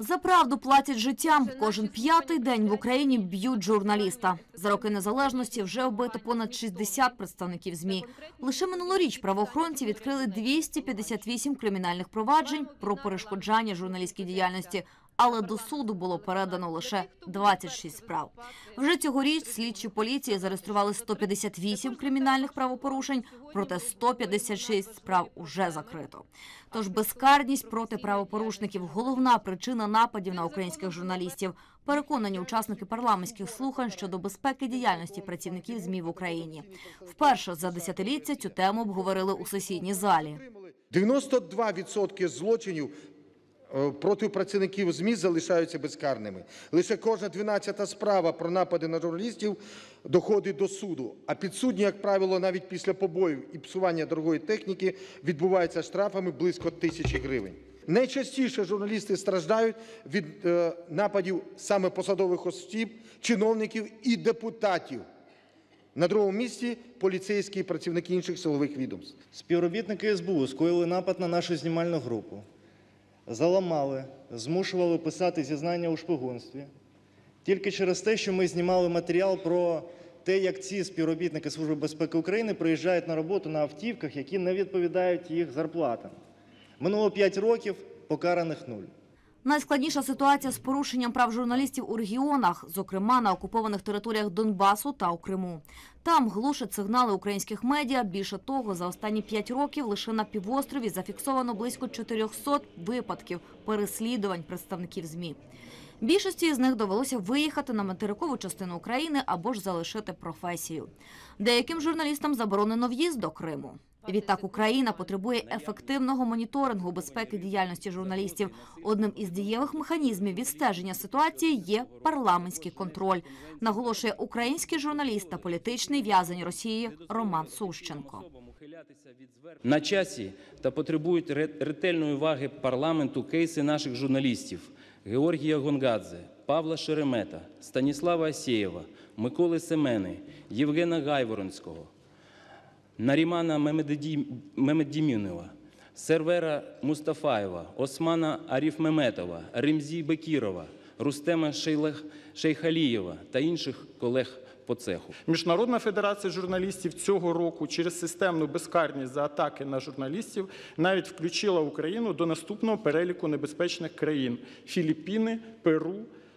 За правду платять життям. Кожен п'ятий день в Україні б'ють журналіста. За роки незалежності вже вбито понад 60 представників ЗМІ. Лише минулоріч правоохоронці відкрили 258 кримінальних проваджень про перешкоджання журналістській діяльності. Але до суду було передано лише 26 справ. Вже цьогоріч слідчі поліції зареєстрували 158 кримінальних правопорушень, проте 156 справ уже закрито. Тож безкарність проти правопорушників головна причина нападів на українських журналістів. Переконані учасники парламентських слухань щодо безпеки діяльності працівників ЗМІ в Україні. Вперше за десятиліття цю тему обговорили у сесійній залі. 92% злочинів проти працівників ЗМІ залишаються безкарними. Лише кожна 12-та справа про напади на журналістів доходить до суду. А підсудні, як правило, навіть після побоїв і псування дорогої техніки відбуваються штрафами близько тисячі гривень. Найчастіше журналісти страждають від е, нападів саме посадових осіб, чиновників і депутатів. На другому місці поліцейські і працівники інших силових відомств. Співробітники СБУ скоїли напад на нашу знімальну групу, заламали, змушували писати зізнання у шпигунстві. Тільки через те, що ми знімали матеріал про те, як ці співробітники Служби безпеки України приїжджають на роботу на автівках, які не відповідають їх зарплатам. Минуло 5 років, покараних нуль. Найскладніша ситуація з порушенням прав журналістів у регіонах, зокрема на окупованих територіях Донбасу та у Криму. Там глушать сигнали українських медіа. Більше того, за останні п'ять років лише на півострові зафіксовано близько 400 випадків переслідувань представників ЗМІ. Більшості з них довелося виїхати на материкову частину України або ж залишити професію. Деяким журналістам заборонено в'їзд до Криму. Відтак Україна потребує ефективного моніторингу безпеки діяльності журналістів. Одним із дієвих механізмів відстеження ситуації є парламентський контроль, наголошує український журналіст та політичний в'язень Росії Роман Сущенко. На часі та потребують ре- ретельної уваги парламенту кейси наших журналістів Георгія Гонгадзе, Павла Шеремета, Станіслава Асєєва, Миколи Семени, Євгена Гайворонського, Нарімана Мемедімінова, Сервера Мустафаєва, Османа Аріфмеметова, Ремзі Бекірова, Рустема Шейхалієва та інших колег по цеху. Міжнародна федерація журналістів цього року через системну безкарність за атаки на журналістів навіть включила Україну до наступного переліку небезпечних країн: Філіппіни, Перу,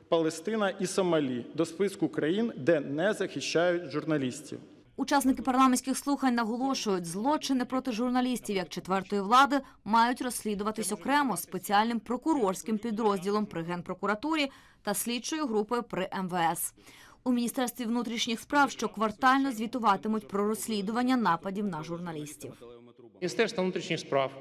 Палестина і Сомалі до списку країн, де не захищають журналістів. Учасники парламентських слухань наголошують, злочини проти журналістів як четвертої влади мають розслідуватись окремо спеціальним прокурорським підрозділом при генпрокуратурі та слідчою групою при МВС. У міністерстві внутрішніх справ щоквартально звітуватимуть про розслідування нападів на журналістів. Міністерство внутрішніх справ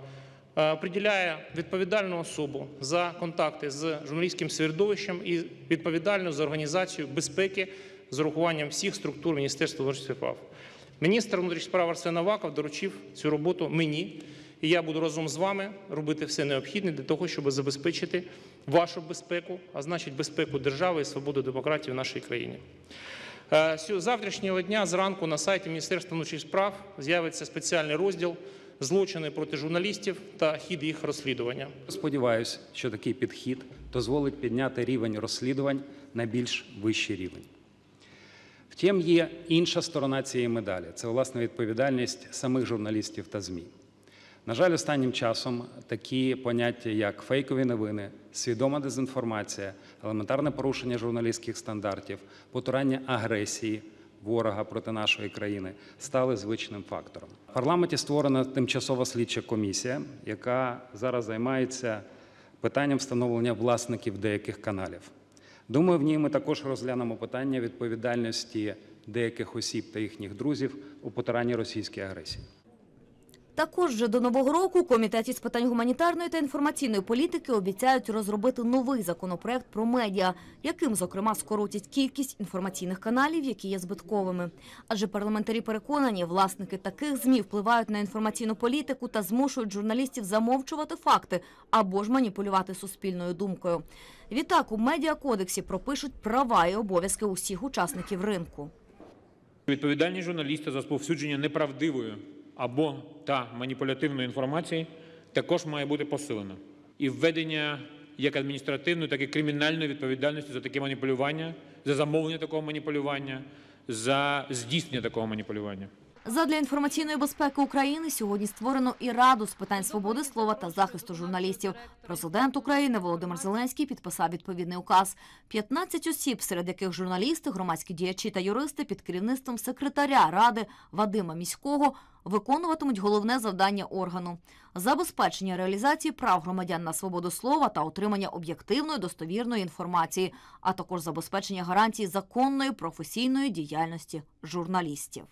е, приділяє відповідальну особу за контакти з журналістським середовищем і відповідальну за організацію безпеки з урахуванням всіх структур Міністерства внутрішніх справ. Міністр внутрішніх справ Арсен Аваков доручив цю роботу мені, і я буду разом з вами робити все необхідне для того, щоб забезпечити вашу безпеку, а значить безпеку держави і свободу демократії в нашій країні. Е, сьо- Завтрашнього дня зранку на сайті Міністерства внутрішніх справ з'явиться спеціальний розділ злочини проти журналістів та хід їх розслідування. Сподіваюсь, що такий підхід дозволить підняти рівень розслідувань на більш вищий рівень. Втім, є інша сторона цієї медалі це власне відповідальність самих журналістів та ЗМІ. На жаль, останнім часом такі поняття, як фейкові новини, свідома дезінформація, елементарне порушення журналістських стандартів, потурання агресії ворога проти нашої країни стали звичним фактором. В парламенті створена тимчасова слідча комісія, яка зараз займається питанням встановлення власників деяких каналів. Думаю, в ній ми також розглянемо питання відповідальності деяких осіб та їхніх друзів у потуранні російській агресії. Також вже до нового року комітеті з питань гуманітарної та інформаційної політики обіцяють розробити новий законопроект про медіа, яким, зокрема, скоротять кількість інформаційних каналів, які є збитковими. Адже парламентарі переконані, власники таких змі впливають на інформаційну політику та змушують журналістів замовчувати факти або ж маніпулювати суспільною думкою. Відтак у медіакодексі пропишуть права і обов'язки усіх учасників ринку. Відповідальність журналіста за розповсюдження неправдивої або та маніпулятивної інформації також має бути посилено. І введення як адміністративної, так і кримінальної відповідальності за таке маніпулювання, за замовлення такого маніпулювання, за здійснення такого маніпулювання. Задля інформаційної безпеки України сьогодні створено і Раду з питань свободи слова та захисту журналістів. Президент України Володимир Зеленський підписав відповідний указ. 15 осіб, серед яких журналісти, громадські діячі та юристи під керівництвом секретаря Ради Вадима Міського виконуватимуть головне завдання органу – забезпечення реалізації прав громадян на свободу слова та отримання об'єктивної достовірної інформації, а також забезпечення гарантій законної професійної діяльності журналістів.